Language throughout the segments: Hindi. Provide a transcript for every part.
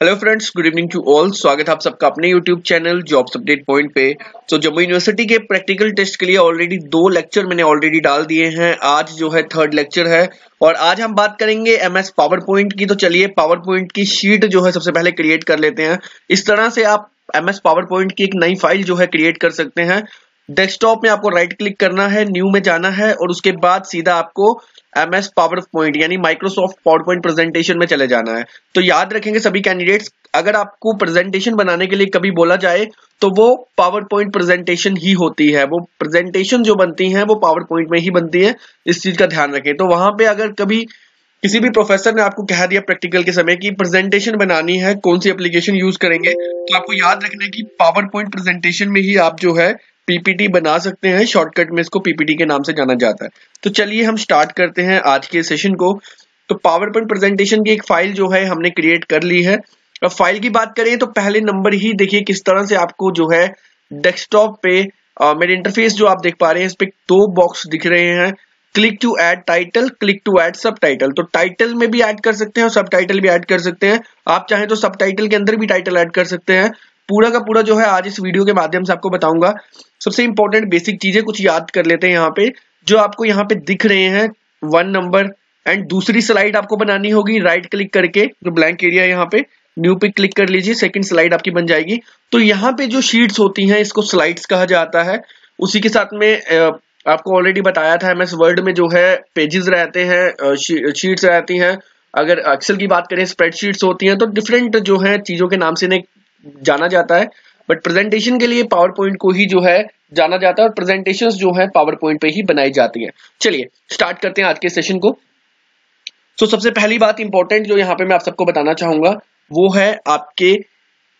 Hello friends good evening to all स्वागत है आप सबका अपने YouTube channel jobs update point पे। तो जम्मू यूनिवर्सिटी के प्रैक्टिकल टेस्ट के लिए ऑलरेडी दो लेक्चर मैंने ऑलरेडी डाल दिए हैं। आज जो है थर्ड लेक्चर है। और आज हम बात करेंगे एमएस पावर पॉइंट की। तो चलिए पावर पॉइंट की शीट जो है सबसे पहले क्रिएट कर लेते हैं। इस तरह से आप एमएस पावर पॉइंट की एक नई फ़ाइल जो है क्रिएट कर सकते हैं। डेस्कटॉप में आपको राइट क्लिक करना है न्यू में जाना है और उसके बाद सीधा आपको एम एस पावर पॉइंट यानी माइक्रोसॉफ्ट पावर पॉइंट प्रेजेंटेशन में चले जाना है। तो याद रखेंगे सभी कैंडिडेट्स अगर आपको प्रेजेंटेशन बनाने के लिए कभी बोला जाए तो वो पावर पॉइंट प्रेजेंटेशन ही होती है। वो प्रेजेंटेशन जो बनती है, वो पावर पॉइंट में ही बनती है। इस चीज़ का ध्यान रखें। तो वहाँ पे अगर कभी किसी भी प्रोफेसर ने आपको कह दिया प्रैक्टिकल के समय की प्रेजेंटेशन बनानी है, कौन सी एप्लीकेशन यूज़ करेंगे तो आपको याद रखना है कि पावर पॉइंट प्रेजेंटेशन में ही आप जो है पीपीटी बना सकते हैं शॉर्टकट में इसको पीपीटी के नाम से जाना जाता है। तो चलिए हम स्टार्ट करते हैं आज के सेशन को। तो पावर पॉइंट प्रेजेंटेशन की एक फ़ाइल जो है हमने क्रिएट कर ली है। अब फ़ाइल की बात करें तो पहले नंबर ही देखिए किस तरह से आपको जो है डेस्कटॉप पे आ, मेरे इंटरफेस जो आप देख पा रहे हैं इस पे दो बॉक्स दिख रहे हैं। Click to add title click to add subtitle तो टाइटल में भी ऐड कर सकते हैं और सब टाइटल भी ऐड कर सकते हैं। आप चाहें तो सब टाइटल के अंदर भी टाइटल ऐड कर सकते हैं। पूरा का पूरा जो है आज इस वीडियो के माध्यम से आपको बताऊँगा। सबसे इंपॉर्टेंट बेसिक चीज़ें कुछ याद कर लेते हैं यहाँ पे, जो आपको यहाँ पे दिख रहे हैं। वन नंबर एंड दूसरी स्लाइड आपको बनानी होगी राइट क्लिक करके, जो ब्लैंक एरिया यहाँ पे न्यू पे क्लिक कर लीजिए सेकंड स्लाइड आपकी बन जाएगी। तो यहाँ पे जो शीट्स होती हैं, इसको स्लाइड्स कहा जाता है। उसी के साथ में आपको ऑलरेडी बताया था एमएस वर्ड में जो है पेजेस रहते हैं शीट्स रहती हैं। अगर एक्सेल की बात करें स्प्रेडशीट्स होती हैं तो डिफरेंट जो है चीज़ों के नाम से इन्हें जाना जाता है बट प्रेजेंटेशन के लिए पावर पॉइंट को ही जो है जाना जाता है और प्रेजेंटेशन जो है पावर पॉइंट पे ही बनाई जाती है। चलिए स्टार्ट करते हैं आज के सेशन को। तो सबसे पहली बात इंपॉर्टेंट जो यहाँ पे मैं आप सबको बताना चाहूँगा, वो है आपके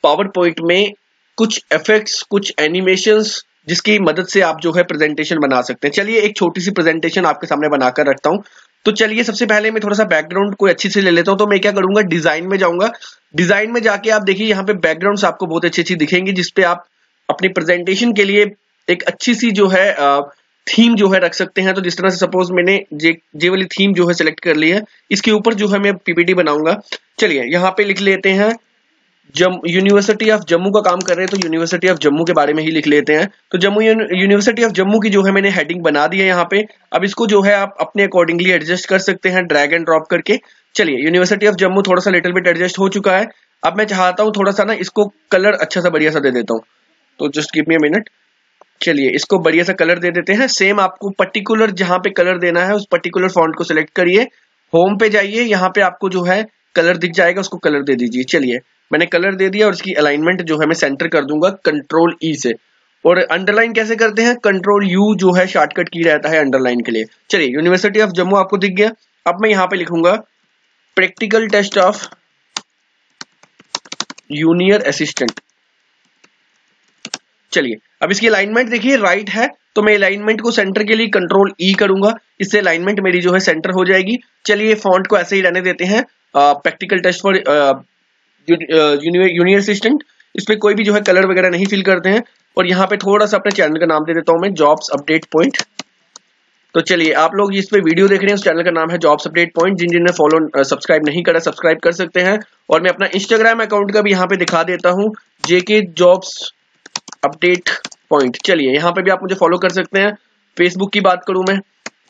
पावर पॉइंट में कुछ इफेक्ट्स कुछ एनिमेशंस जिसकी मदद से आप जो है प्रेजेंटेशन बना सकते हैं। चलिए, एक छोटी सी प्रेजेंटेशन आपके सामने बनाकर रखता हूँ। तो चलिए सबसे पहले मैं थोड़ा सा बैकग्राउंड कोई अच्छी से ले लेता हूँ तो मैं क्या करूँगा डिज़ाइन में जाऊँगा। डिज़ाइन में जाके आप देखिए, यहाँ पे बैकग्राउंड आपको बहुत अच्छी अच्छी दिखेंगी जिसपे आप अपनी प्रेजेंटेशन के लिए एक अच्छी सी जो है थीम जो है रख सकते हैं। तो जिस तरह से सपोज़ मैंने जे जे वाली थीम जो है सिलेक्ट कर ली है, इसके ऊपर जो है मैं पीपीटी बनाऊँगा। चलिए, यहाँ पे लिख लेते हैं जम यूनिवर्सिटी ऑफ़ जम्मू का काम कर रहे हैं तो यूनिवर्सिटी ऑफ़ जम्मू के बारे में ही लिख लेते हैं। तो जम्मू यूनिवर्सिटी ऑफ़ जम्मू की जो है मैंने हेडिंग बना दी है यहाँ पे। अब इसको जो है आप अपने अकॉर्डिंगली एडजस्ट कर सकते हैं ड्रैग एंड ड्रॉप करके। चलिए यूनिवर्सिटी ऑफ़ जम्मू थोड़ा सा लिटिल बिट एडजस्ट हो चुका है। अब मैं चाहता हूँ थोड़ा सा ना इसको कलर अच्छा सा बढ़िया सा दे देता हूँ। तो जस्ट गिव मी मिनट चलिए, इसको बढ़िया सा कलर दे देते हैं। सेम आपको पर्टिकुलर जहाँ पे कलर देना है, उस पर्टिकुलर फॉन्ट को सिलेक्ट करिए। होम पे जाइए, यहाँ पे आपको जो है कलर दिख जाएगा, उसको कलर दे दीजिए। चलिए मैंने कलर दे दिया और इसकी अलाइनमेंट जो है मैं सेंटर कर दूँगा कंट्रोल ई e से। और अंडरलाइन कैसे करते हैं? कंट्रोल यू जो है शॉर्टकट की रहता है अंडरलाइन के लिए। चलिए यूनिवर्सिटी ऑफ़ जम्मू आपको दिख गया। अब मैं यहाँ पे लिखूँगा practical test of junior assistant चलिए, अब इसकी अलाइनमेंट देखिए राइट है तो मैं अलाइनमेंट को सेंटर के लिए कंट्रोल ई e करूँगा। इससे अलाइनमेंट मेरी जो है सेंटर हो जाएगी। चलिए फॉन्ट को ऐसे ही रहने देते हैं। Practical test for junior assistant इस पर कोई भी जो है कलर वगैरह नहीं फिल करते हैं। और यहाँ पे थोड़ा सा अपने चैनल का नाम दे देता हूँ मैं जॉब्स अपडेट पॉइंट तो चलिए, आप लोग इस पे वीडियो देख रहे हैं, उस चैनल का नाम है जॉब्स अपडेट पॉइंट जिन जिन ने फॉलो सब्सक्राइब नहीं करा सब्सक्राइब कर सकते हैं। और मैं अपना इंस्टाग्राम अकाउंट का भी यहाँ पे दिखा देता हूँ जेके जॉब्स अपडेट पॉइंट चलिए, यहाँ पे भी आप मुझे फॉलो कर सकते हैं। फेसबुक की बात करूँ मैं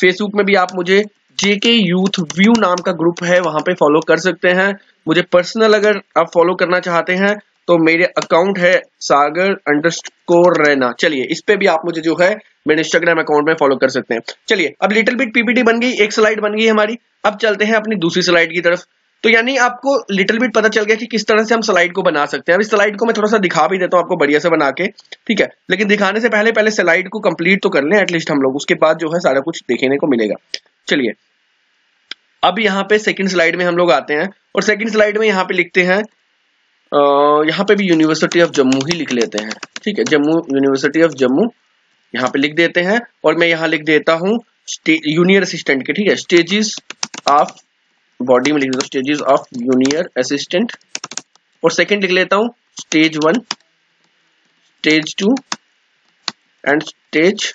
फेसबुक में भी आप मुझे जेके यूथ व्यू नाम का ग्रुप है, वहाँ पे फॉलो कर सकते हैं। मुझे पर्सनल अगर आप फॉलो करना चाहते हैं तो मेरे अकाउंट है सागर अंडरस्कोर रहना चलिए, इस पे भी आप मुझे जो है, मेरे इंस्टाग्राम अकाउंट में फॉलो कर सकते हैं। चलिए, अब लिटिल बिट पीपीटी बन गई, एक स्लाइड बन गई हमारी। अब चलते हैं अपनी दूसरी स्लाइड की तरफ़। तो यानी आपको लिटिल बिट पता चल गया कि किस तरह से हम स्लाइड को बना सकते हैं। अब स्लाइड को मैं थोड़ा सा दिखा भी देता हूँ आपको बढ़िया से बना के, ठीक है? लेकिन दिखाने से पहले पहले स्लाइड को कंप्लीट तो कर लें एटलीस्ट हम लोग। उसके बाद जो है, सारा कुछ देखने को मिलेगा। चलिए अब यहाँ पे सेकंड स्लाइड में हम लोग आते हैं और सेकंड स्लाइड में यहाँ पे लिखते हैं यहाँ पे भी यूनिवर्सिटी ऑफ़ जम्मू ही लिख लेते हैं, ठीक है? जम्मू यूनिवर्सिटी ऑफ़ जम्मू यहाँ पे लिख देते हैं और मैं यहाँ लिख देता हूँ यूनियर असिस्टेंट के, ठीक है? स्टेजेस ऑफ़ बॉडी में लिख देता हूँ स्टेजेस ऑफ़ यूनियर असिस्टेंट और सेकंड लिख लेता हूँ stage one stage two and stage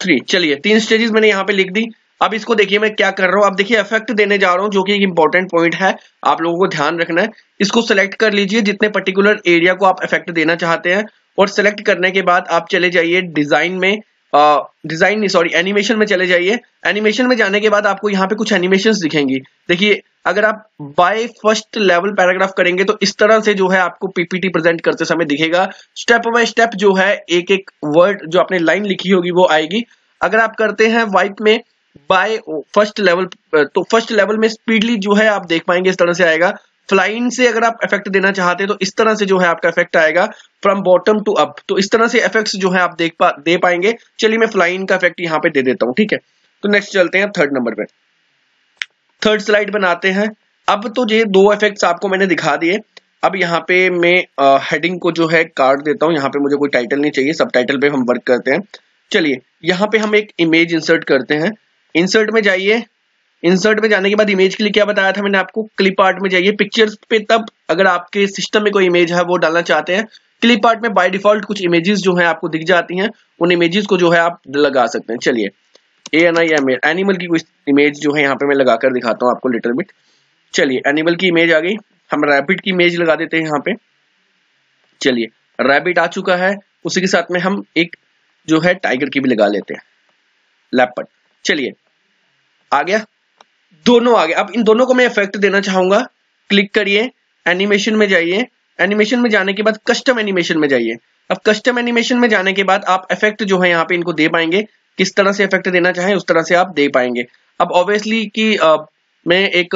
three चलिए, तीन स्टेजेस मैंने यहाँ पे लिख दी। अब इसको देखिए मैं क्या कर रहा हूँ। अब देखिए इफ़ेक्ट देने जा रहा हूँ, जो कि एक इंपॉर्टेंट पॉइंट है। आप लोगों को ध्यान रखना है। इसको सिलेक्ट कर लीजिए, जितने पर्टिकुलर एरिया को आप इफ़ेक्ट देना चाहते हैं। और सिलेक्ट करने के बाद आप चले जाइए डिज़ाइन में डिज़ाइन नहीं सॉरी एनिमेशन में चले जाइए। एनिमेशन में जाने के बाद आपको यहाँ पे कुछ एनिमेशन दिखेंगी। देखिए, अगर आप बाय फ़र्स्ट लेवल पैराग्राफ करेंगे तो इस तरह से जो है आपको पीपीटी प्रेजेंट करते समय दिखेगा। स्टेप बाय स्टेप जो है एक एक वर्ड जो आपने लाइन लिखी होगी, वो आएगी। अगर आप करते हैं वाइप में बाय फ़र्स्ट लेवल तो फ़र्स्ट लेवल में स्पीडली जो है आप देख पाएँगे इस तरह से आएगा। फ्लाइन से अगर आप इफ़ेक्ट देना चाहते हैं तो इस तरह से जो है आपका इफ़ेक्ट आएगा फ्रॉम बॉटम टू अप तो इस तरह से इफेक्ट्स जो है आप देख पा, दे पाएँगे। चलिए मैं फ्लाइन का इफ़ेक्ट यहाँ पे दे देता हूँ, ठीक है? तो नेक्स्ट चलते हैं थर्ड नंबर पे। थर्ड स्लाइड बनाते हैं। अब तो ये दो इफेक्ट्स आपको मैंने दिखा दिए। अब यहाँ पे मैं हेडिंग को जो है कार्ड देता हूँ। यहाँ पे मुझे कोई टाइटल नहीं चाहिए सब टाइटल पे हम वर्क करते हैं। चलिए, यहाँ पे हम एक इमेज इंसर्ट करते हैं। इंसर्ट में जाइए। इंसर्ट में जाने के बाद इमेज के लिए क्या बताया था मैंने आपको? क्लिप आर्ट में जाइए। पिक्चर्स पे तब अगर आपके सिस्टम में कोई इमेज है, वो डालना चाहते हैं। क्लिप आर्ट में बाय डिफ़ॉल्ट कुछ इमेजेस जो है आपको दिख जाती हैं। उन इमेजेस को जो है आप लगा सकते हैं। चलिए। A N I M animal की कुछ इमेज जो है यहाँ पे मैं लगा कर दिखाता हूँ आपको लिटिल बिट चलिए एनिमल की इमेज आ गई। हम रैबिट की इमेज लगा देते हैं यहाँ पे। चलिए रैबिट आ चुका है। उसी के साथ में हम एक जो है टाइगर की भी लगा लेते हैं। लैपट चलिए, आ गया। दोनों आ गए। अब इन दोनों को मैं इफ़ेक्ट देना चाहूँगा। क्लिक करिए एनिमेशन में जाइए। एनिमेशन में जाने के बाद कस्टम एनिमेशन में जाइए। अब कस्टम एनिमेशन में जाने के बाद आप इफ़ेक्ट जो है यहाँ पे इनको दे पाएँगे। किस तरह से इफ़ेक्ट देना चाहें, उस तरह से आप दे पाएँगे। अब ऑब्वियसली कि मैं एक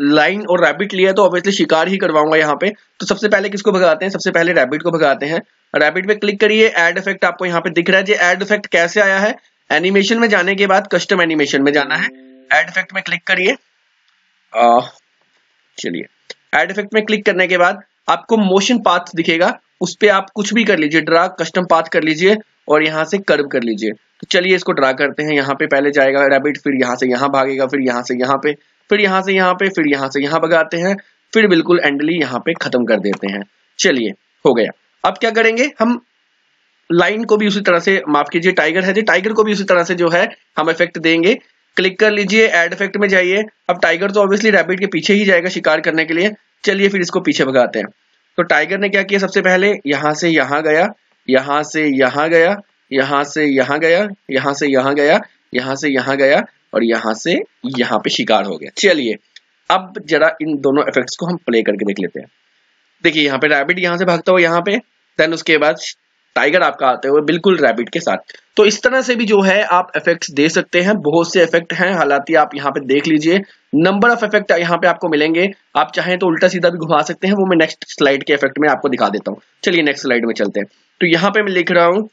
लाइन और रैबिट लिया तो ऑब्वियसली शिकार ही करवाऊँगा यहाँ पे। तो सबसे पहले किसको भगाते हैं? सबसे पहले रैबिट को भगाते हैं। रैबिट पे क्लिक करिए एड इफ़ेक्ट आपको यहाँ पे दिख रहा है। जी एड इफ़ेक्ट कैसे आया है? एनिमेशन में जाने के बाद कस्टम एनिमेशन में जाना है। एड इफ़ेक्ट में क्लिक करिए। चलिए। एड इफ़ेक्ट में क्लिक करने के बाद आपको मोशन पाथ दिखेगा। उस पर आप कुछ भी कर लीजिए। ड्रा कस्टम पाथ कर लीजिए और यहाँ से कर्व कर लीजिए। तो चलिए इसको ड्रा करते हैं। यहाँ पे पहले जाएगा रैबिट फिर यहाँ से यहाँ भागेगा, फिर यहाँ से यहाँ पे, फिर यहाँ से यहाँ पे, फिर यहाँ से यहाँ भगाते हैं। फिर बिल्कुल एंडली यहाँ पे खत्म कर देते हैं। चलिए, हो गया। अब क्या करेंगे? हम लाइन को भी उसी तरह से माफ़ कीजिए, टाइगर है जी, टाइगर को भी उसी तरह से जो है हम इफ़ेक्ट देंगे। क्लिक कर लीजिए एड इफ़ेक्ट में जाइए। अब टाइगर तो ऑब्वियसली रैबिट के पीछे ही जाएगा शिकार करने के लिए। चलिए फिर इसको पीछे भगाते हैं। तो टाइगर ने क्या किया सबसे पहले? यहाँ से यहाँ गया, यहाँ से यहाँ गया, यहाँ से यहाँ गया, यहाँ से यहाँ गया, यहाँ से यहाँ गया और यहाँ से यहाँ पे शिकार हो गया। चलिए, अब जरा इन दोनों इफेक्ट्स को हम प्ले करके देख लेते हैं। देखिए, यहाँ पे रैबिट यहाँ से भागता हुआ यहाँ पे देन उसके बाद टाइगर आपका आते हुए बिल्कुल रैबिट के साथ। तो इस तरह से भी जो है आप इफेक्ट्स दे सकते हैं, बहुत से इफ़ेक्ट हैं। हालाँकि आप यहाँ पे देख लीजिए नंबर ऑफ़ इफ़ेक्ट यहाँ पे आपको मिलेंगे। आप चाहें तो उल्टा सीधा भी घुमा सकते हैं, वो मैं नेक्स्ट स्लाइड के इफ़ेक्ट में आपको दिखा देता हूँ। चलिए नेक्स्ट स्लाइड में चलते हैं। तो यहाँ पे मैं लिख रहा हूँ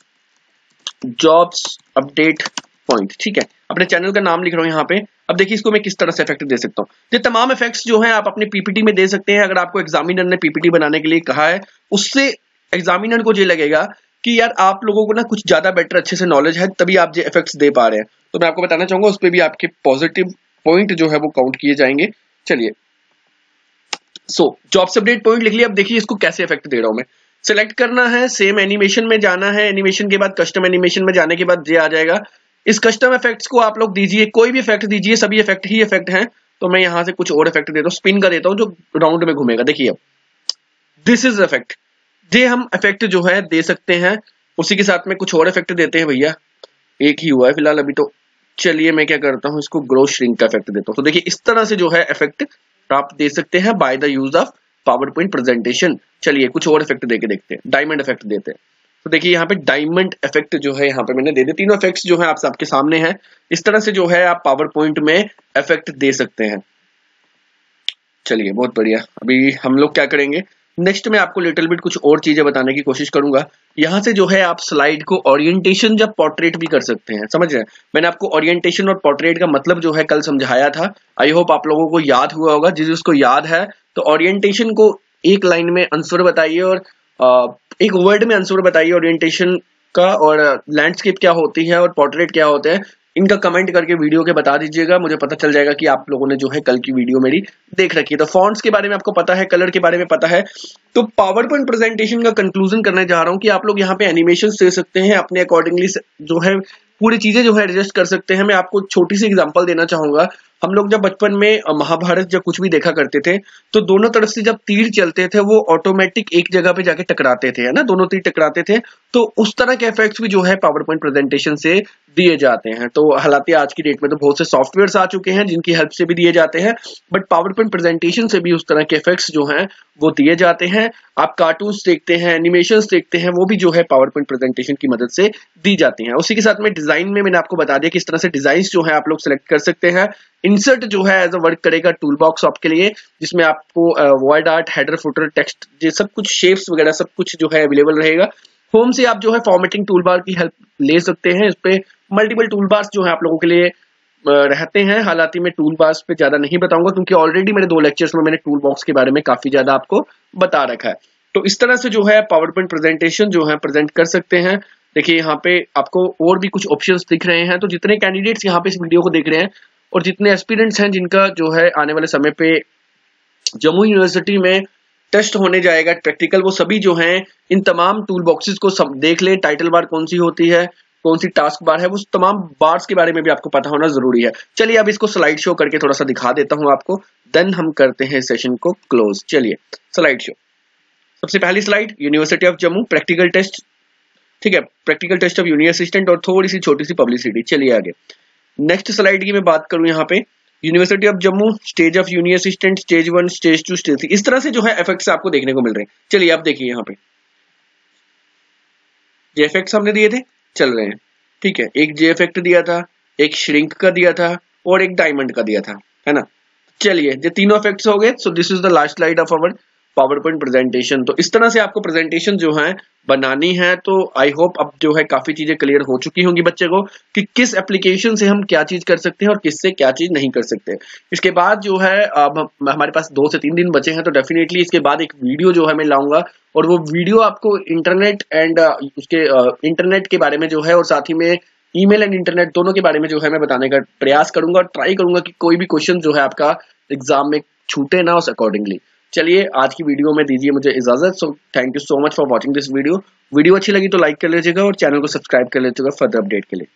जॉब्स अपडेट पॉइंट ठीक है? अपने चैनल का नाम लिख रहा हूँ यहाँ पे। अब देखिए इसको मैं किस तरह से इफ़ेक्ट दे सकता हूँ। ये तमाम इफेक्ट्स जो है आप अपने पीपीटी में दे सकते हैं। अगर आपको एग्जामिनर ने पीपीटी बनाने के लिए कहा है, उससे एग्जामिनर को ये लगेगा कि यार आप लोगों को ना कुछ ज़्यादा बेटर अच्छे से नॉलेज है, तभी आप जो इफेक्ट्स दे पा रहे हैं। तो मैं आपको बताना चाहूँगा, उस पर भी आपके पॉजिटिव पॉइंट जो है वो काउंट किए जाएँगे। चलिए। सो जॉब से अपडेट पॉइंट लिख लिया, अब देखिए इसको कैसे इफ़ेक्ट दे रहा हूँ मैं। सिलेक्ट करना है सेम एनिमेशन में जाना है। एनिमेशन के बाद कस्टम एनिमेशन में जाने के बाद ये आ जाएगा। इस कस्टम इफेक्ट्स को आप लोग दीजिए, कोई भी इफ़ेक्ट दीजिए, सभी इफ़ेक्ट ही इफ़ेक्ट हैं। तो मैं यहाँ से कुछ और इफ़ेक्ट देता हूँ स्पिन का देता हूँ, जो राउंड में घूमेगा। देखिए अब। दिस इज़ इफ़ेक्ट ये हम इफ़ेक्ट जो है दे सकते हैं, उसी के साथ में कुछ और इफ़ेक्ट देते हैं भैया। एक ही हुआ है फ़िलहाल अभी तो। चलिए मैं क्या करता हूँ, इसको ग्रो श्रिंक का इफ़ेक्ट देता हूँ। तो देखिए, इस तरह से जो है इफ़ेक्ट आप दे सकते हैं by the use of power point presentation चलिए, कुछ और इफ़ेक्ट देके देखते हैं। डायमंड इफ़ेक्ट देते हैं। तो देखिए, यहाँ पे डायमंड इफ़ेक्ट जो है, यहाँ पे मैंने दे दिया। तीनों इफेक्ट्स जो है आप सबके सामने हैं। इस तरह से जो है आप पावर पॉइंट में इफ़ेक्ट दे सकते हैं। चलिए, बहुत बढ़िया। अभी हम लोग क्या करेंगे? नेक्स्ट में आपको लिटिल बिट कुछ और चीज़ें बताने की कोशिश करूँगा। यहाँ से जो है आप स्लाइड को ओरिएंटेशन जब पोर्ट्रेट भी कर सकते हैं, समझ रहे हैं? मैंने आपको ओरिएंटेशन और पोर्ट्रेट का मतलब जो है कल समझाया था। आई होप आप लोगों को याद हुआ होगा। जिस जिसको याद है तो ओरिएंटेशन को एक लाइन में आंसर बताइए और एक वर्ड में आंसर बताइए ओरिएंटेशन का और लैंडस्केप क्या होती है और पोर्ट्रेट क्या होते हैं। इनका कमेंट करके वीडियो के बता दीजिएगा। मुझे पता चल जाएगा कि आप लोगों ने जो है कल की वीडियो मेरी देख रखी है। तो फॉन्ट्स के बारे में आपको पता है कलर के बारे में पता है। तो पावर पॉइंट प्रेजेंटेशन का कंक्लूजन करने जा रहा हूँ कि आप लोग यहाँ पे एनिमेशन दे सकते हैं, अपने अकॉर्डिंगली जो है पूरी चीज़ें जो है एडजस्ट कर सकते हैं। मैं आपको छोटी सी एग्जांपल देना चाहूँगा। हम लोग जब बचपन में महाभारत जब कुछ भी देखा करते थे तो दोनों तरफ़ से जब तीर चलते थे, वो ऑटोमेटिक एक जगह पे जाके टकराते थे, है ना? दोनों तीर टकराते थे। तो उस तरह के इफेक्ट्स भी जो है पावर पॉइंट प्रेजेंटेशन से दिए जाते हैं। तो हालाँकि आज की डेट में तो बहुत से सॉफ्टवेयर आ चुके हैं जिनकी हेल्प से भी दिए जाते हैं बट पावर पॉइंट प्रेजेंटेशन से भी उस तरह के इफेक्ट्स जो हैं वो दिए जाते हैं। आप कार्टून देखते हैं एनिमेशन देखते हैं, वो भी जो है पावर पॉइंट प्रेजेंटेशन की मदद से दी जाती है। उसी के साथ में डिज़ाइन में मैंने आपको बता दिया किस तरह से डिज़ाइन जो है आप लोग सेलेक्ट कर सकते हैं। इंसर्ट जो है एज अ वर्क करेगा टूल बॉक्स आपके लिए, जिसमें आपको word art header footer text ये सब कुछ शेप्स वगैरह सब कुछ जो है अवेलेबल रहेगा। होम से आप जो है फॉर्मेटिंग टूल बार की हेल्प ले सकते हैं। इस पे मल्टीपल टूल बार्स जो है आप लोगों के लिए रहते हैं। हालाँकि मैं टूल बार्स पे ज़्यादा नहीं बताऊँगा, क्योंकि ऑलरेडी मेरे दो लेक्चर्स में मैंने टूल बॉक्स के बारे में काफ़ी ज़्यादा आपको बता रखा है। तो इस तरह से जो है पावर पॉइंट प्रेजेंटेशन जो है प्रेजेंट कर सकते हैं। देखिए, यहाँ पे आपको और भी कुछ ऑप्शंस दिख रहे हैं। तो जितने कैंडिडेट्स यहाँ पे इस वीडियो को देख रहे हैं और जितने एस्पिरेंट्स हैं जिनका जो है आने वाले समय पे जम्मू यूनिवर्सिटी में टेस्ट होने जाएगा प्रैक्टिकल वो सभी जो हैं, इन तमाम टूल बॉक्सेस को सब देख लें टाइटल बार कौन सी होती है, कौन सी टास्क बार है, वो तमाम बार्स के बारे में भी आपको पता होना ज़रूरी है। चलिए अब इसको स्लाइड शो करके थोड़ा सा दिखा देता हूँ आपको देन हम करते हैं सेशन को क्लोज चलिए स्लाइड शो सबसे पहली slide university of Jammu practical test ठीक है practical test of junior assistant और थोड़ी सी छोटी सी पब्लिसिटी चलिए आगे। नेक्स्ट स्लाइड की मैं बात करूँ यहाँ पे। University of Jammu stage of junior assistant stage one stage two stage three इस तरह से जो है इफेक्ट्स आपको देखने को मिल रहे हैं। चलिए, आप देखिए यहाँ पे। जे इफेक्ट्स हमने दिए थे, चल रहे हैं। ठीक है, एक जे इफ़ेक्ट दिया था, एक श्रिंक का दिया था और एक डायमंड का दिया था, है ना? चलिए, ये तीनों इफेक्ट्स हो गए so this is the last slide of our power point presentation तो इस तरह से आपको प्रेजेंटेशन जो है, बनानी है तो आई होप अब जो है काफ़ी चीज़ें क्लियर हो चुकी होंगी बच्चे को कि किस एप्लीकेशन से हम क्या चीज़ कर सकते हैं और किससे क्या चीज़ नहीं कर सकते। इसके बाद जो है, अब हमारे पास दो से तीन दिन बचे हैं तो डेफिनेटली इसके बाद एक वीडियो जो है मैं लाऊँगा और वो वीडियो आपको इंटरनेट एंड उसके इंटरनेट के बारे में जो है और साथ ही में ईमेल एंड इंटरनेट दोनों के बारे में जो है मैं बताने का प्रयास करूँगा ट्राई करूँगा कि कोई भी क्वेश्चन जो है आपका एग्ज़ाम में छूटे ना उस अकॉर्डिंगली चलिए, आज की वीडियो में दीजिए मुझे इजाज़त। So thank you so much for watching this video video अच्छी लगी तो लाइक कर लीजिएगा और चैनल को सब्सक्राइब कर लीजिएगा फर्दर अपडेट के लिए।